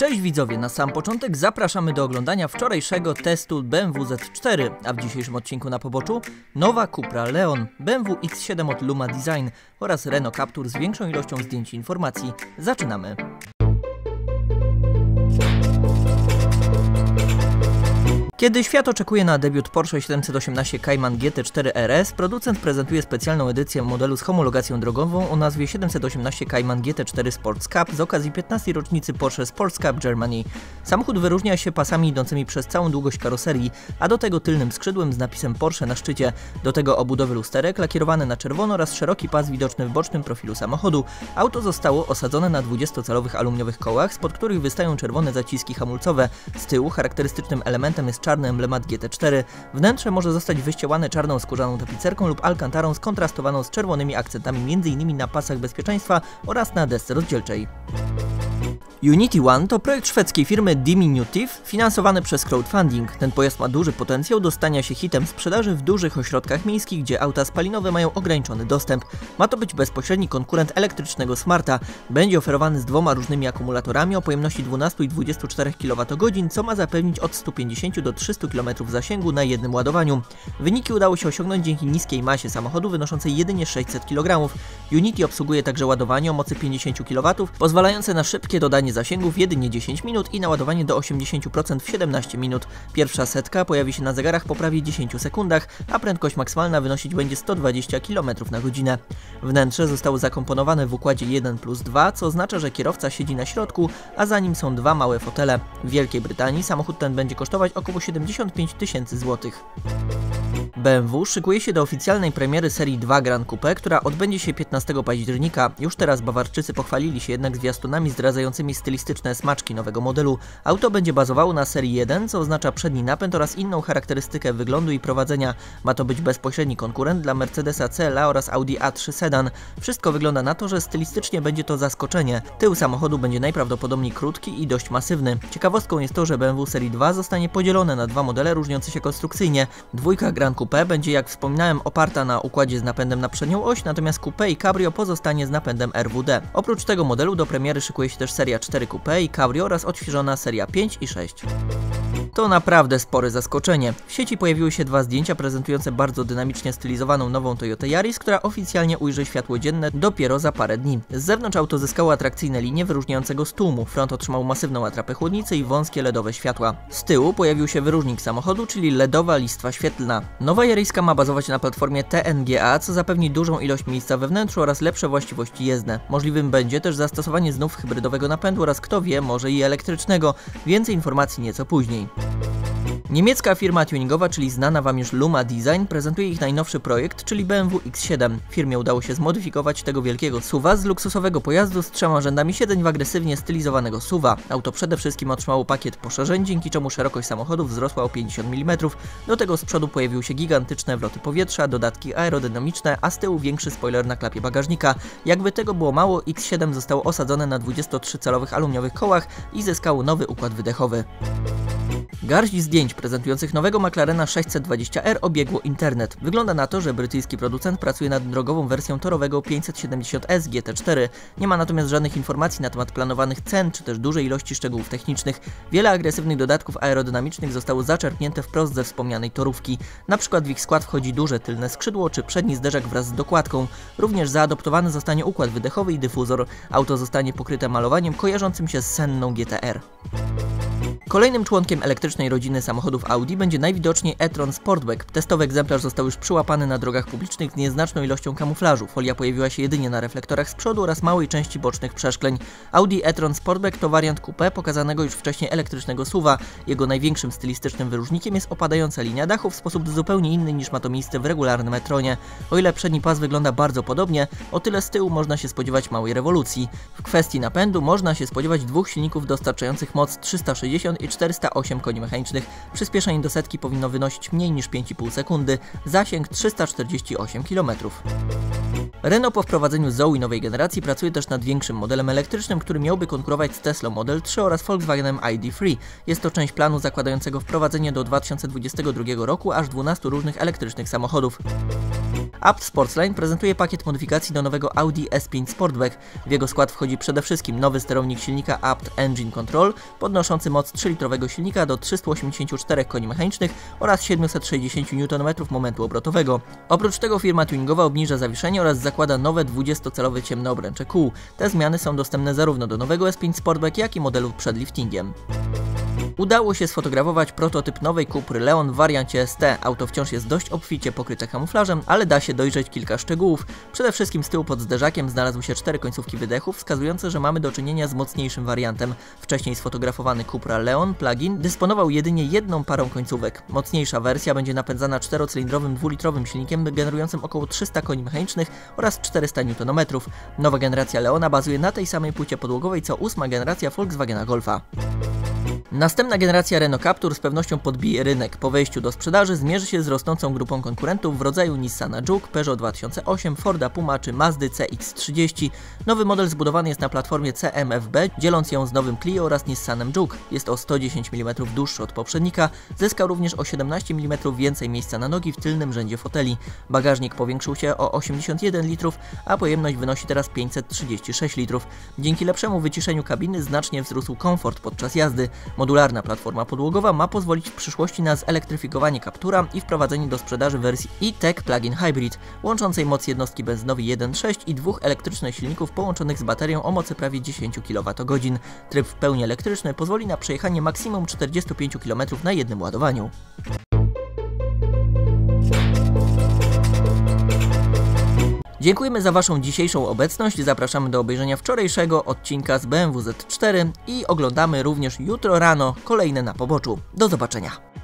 Cześć widzowie, na sam początek zapraszamy do oglądania wczorajszego testu BMW Z4, a w dzisiejszym odcinku na poboczu nowa Cupra Leon, BMW X7 od Luma Design oraz Renault Captur z większą ilością zdjęć i informacji. Zaczynamy! Kiedy świat oczekuje na debiut Porsche 718 Cayman GT4 RS, producent prezentuje specjalną edycję modelu z homologacją drogową o nazwie 718 Cayman GT4 Sports Cup z okazji 15. rocznicy Porsche Sports Cup Germany. Samochód wyróżnia się pasami idącymi przez całą długość karoserii, a do tego tylnym skrzydłem z napisem Porsche na szczycie. Do tego obudowy lusterek lakierowane na czerwono oraz szeroki pas widoczny w bocznym profilu samochodu. Auto zostało osadzone na 20-calowych aluminiowych kołach, spod których wystają czerwone zaciski hamulcowe. Z tyłu charakterystycznym elementem jest czarny emblemat GT4. Wnętrze może zostać wyścielane czarną skórzaną tapicerką lub alkantarą skontrastowaną z czerwonymi akcentami m.in. na pasach bezpieczeństwa oraz na desce rozdzielczej. Unity One to projekt szwedzkiej firmy Diminutive finansowany przez crowdfunding. Ten pojazd ma duży potencjał do stania się hitem sprzedaży w dużych ośrodkach miejskich, gdzie auta spalinowe mają ograniczony dostęp. Ma to być bezpośredni konkurent elektrycznego Smarta. Będzie oferowany z dwoma różnymi akumulatorami o pojemności 12 i 24 kWh, co ma zapewnić od 150 do 300 km zasięgu na jednym ładowaniu. Wyniki udało się osiągnąć dzięki niskiej masie samochodu wynoszącej jedynie 600 kg. Unity obsługuje także ładowanie o mocy 50 kW, pozwalające na szybkie dodanie zasięgu w jedynie 10 minut i naładowanie do 80% w 17 minut. Pierwsza setka pojawi się na zegarach po prawie 10 sekundach, a prędkość maksymalna wynosić będzie 120 km na godzinę. Wnętrze zostało zakomponowane w układzie 1 plus 2, co oznacza, że kierowca siedzi na środku, a za nim są dwa małe fotele. W Wielkiej Brytanii samochód ten będzie kosztować około 75 tysięcy złotych. BMW szykuje się do oficjalnej premiery serii 2 Grand Coupe, która odbędzie się 15 października. Już teraz Bawarczycy pochwalili się jednak zwiastunami zdradzającymi stylistyczne smaczki nowego modelu. Auto będzie bazowało na serii 1, co oznacza przedni napęd oraz inną charakterystykę wyglądu i prowadzenia. Ma to być bezpośredni konkurent dla Mercedesa CLA oraz Audi A3 Sedan. Wszystko wygląda na to, że stylistycznie będzie to zaskoczenie. Tył samochodu będzie najprawdopodobniej krótki i dość masywny. Ciekawostką jest to, że BMW serii 2 zostanie podzielone na dwa modele różniące się konstrukcyjnie. Dwójka Grand Coupe będzie, jak wspominałem, oparta na układzie z napędem na przednią oś, natomiast Coupe i Cabrio pozostanie z napędem RWD. Oprócz tego modelu do premiery szykuje się też seria 4 Coupe i Cabrio oraz odświeżona seria 5 i 6. To naprawdę spore zaskoczenie. W sieci pojawiły się dwa zdjęcia prezentujące bardzo dynamicznie stylizowaną nową Toyota Yaris, która oficjalnie ujrzy światło dzienne dopiero za parę dni. Z zewnątrz auto zyskało atrakcyjne linie wyróżniającego z tłumu. Front otrzymał masywną atrapę chłodnicy i wąskie LEDowe światła. Z tyłu pojawił się wyróżnik samochodu, czyli LEDowa listwa świetlna. Nowa Yariska ma bazować na platformie TNGA, co zapewni dużą ilość miejsca we wnętrzu oraz lepsze właściwości jezdne. Możliwym będzie też zastosowanie znów hybrydowego napędu oraz kto wie, może i elektrycznego. Więcej informacji nieco później. Niemiecka firma tuningowa, czyli znana Wam już Luma Design, prezentuje ich najnowszy projekt, czyli BMW X7. Firmie udało się zmodyfikować tego wielkiego SUVa z luksusowego pojazdu z trzema rzędami siedzeń w agresywnie stylizowanego SUVa. Auto przede wszystkim otrzymało pakiet poszerzeń, dzięki czemu szerokość samochodu wzrosła o 50 mm. Do tego z przodu pojawiły się gigantyczne wloty powietrza, dodatki aerodynamiczne, a z tyłu większy spoiler na klapie bagażnika. Jakby tego było mało, X7 zostało osadzone na 23-calowych aluminiowych kołach i zyskało nowy układ wydechowy. Garść zdjęć prezentujących nowego McLarena 620R obiegło internet. Wygląda na to, że brytyjski producent pracuje nad drogową wersją torowego 570S GT4. Nie ma natomiast żadnych informacji na temat planowanych cen, czy też dużej ilości szczegółów technicznych. Wiele agresywnych dodatków aerodynamicznych zostało zaczerpnięte wprost ze wspomnianej torówki. Na przykład w ich skład wchodzi duże tylne skrzydło, czy przedni zderzak wraz z dokładką. Również zaadoptowany zostanie układ wydechowy i dyfuzor. Auto zostanie pokryte malowaniem kojarzącym się z senną GTR. Kolejnym członkiem elektrycznej rodziny samochodów Audi będzie najwidoczniej e-tron Sportback. Testowy egzemplarz został już przyłapany na drogach publicznych z nieznaczną ilością kamuflażu. Folia pojawiła się jedynie na reflektorach z przodu oraz małej części bocznych przeszkleń. Audi e-tron Sportback to wariant coupe pokazanego już wcześniej elektrycznego SUVa. Jego największym stylistycznym wyróżnikiem jest opadająca linia dachu w sposób zupełnie inny niż ma to miejsce w regularnym e-tronie. O ile przedni pas wygląda bardzo podobnie, o tyle z tyłu można się spodziewać małej rewolucji. W kwestii napędu można się spodziewać dwóch silników dostarczających moc 360 i 408 koni mechanicznych. Przyspieszenie do setki powinno wynosić mniej niż 5,5 sekundy, zasięg 348 km. Renault po wprowadzeniu Zoe nowej generacji pracuje też nad większym modelem elektrycznym, który miałby konkurować z Tesla Model 3 oraz Volkswagenem ID3. Jest to część planu zakładającego wprowadzenie do 2022 roku aż 12 różnych elektrycznych samochodów. Apt Sportsline prezentuje pakiet modyfikacji do nowego Audi S5 Sportback. W jego skład wchodzi przede wszystkim nowy sterownik silnika Apt Engine Control, podnoszący moc 3-litrowego silnika do 384 koni mechanicznych oraz 760 Nm momentu obrotowego. Oprócz tego firma tuningowa obniża zawieszenie oraz zakłada nowe 20-calowe ciemne obręcze kół. Te zmiany są dostępne zarówno do nowego S5 Sportback, jak i modelu przed liftingiem. Udało się sfotografować prototyp nowej Cupry Leon w wariancie ST. Auto wciąż jest dość obficie pokryte kamuflażem, ale da się dojrzeć kilka szczegółów. Przede wszystkim z tyłu pod zderzakiem znalazły się cztery końcówki wydechów, wskazujące, że mamy do czynienia z mocniejszym wariantem. Wcześniej sfotografowany Cupra Leon plug-in dysponował jedynie jedną parą końcówek. Mocniejsza wersja będzie napędzana czterocylindrowym dwulitrowym silnikiem generującym około 300 koni mechanicznych oraz 400 Nm. Nowa generacja Leona bazuje na tej samej płycie podłogowej co ósma generacja Volkswagena Golfa. Następna generacja Renault Captur z pewnością podbije rynek. Po wejściu do sprzedaży zmierzy się z rosnącą grupą konkurentów w rodzaju Nissana Juke, Peugeot 2008, Forda Puma czy Mazdy CX-30. Nowy model zbudowany jest na platformie CMFB, dzieląc ją z nowym Clio oraz Nissanem Juke. Jest o 110 mm dłuższy od poprzednika, zyskał również o 17 mm więcej miejsca na nogi w tylnym rzędzie foteli. Bagażnik powiększył się o 81 litrów, a pojemność wynosi teraz 536 litrów. Dzięki lepszemu wyciszeniu kabiny znacznie wzrósł komfort podczas jazdy. Modularna platforma podłogowa ma pozwolić w przyszłości na zelektryfikowanie Captura i wprowadzenie do sprzedaży wersji e-Tech Plug-in Hybrid, łączącej moc jednostki benzynowej 1.6 i dwóch elektrycznych silników połączonych z baterią o mocy prawie 10 kWh. Tryb w pełni elektryczny pozwoli na przejechanie maksimum 45 km na jednym ładowaniu. Dziękujemy za Waszą dzisiejszą obecność. Zapraszamy do obejrzenia wczorajszego odcinka z BMW Z4 i oglądamy również jutro rano kolejne na poboczu. Do zobaczenia.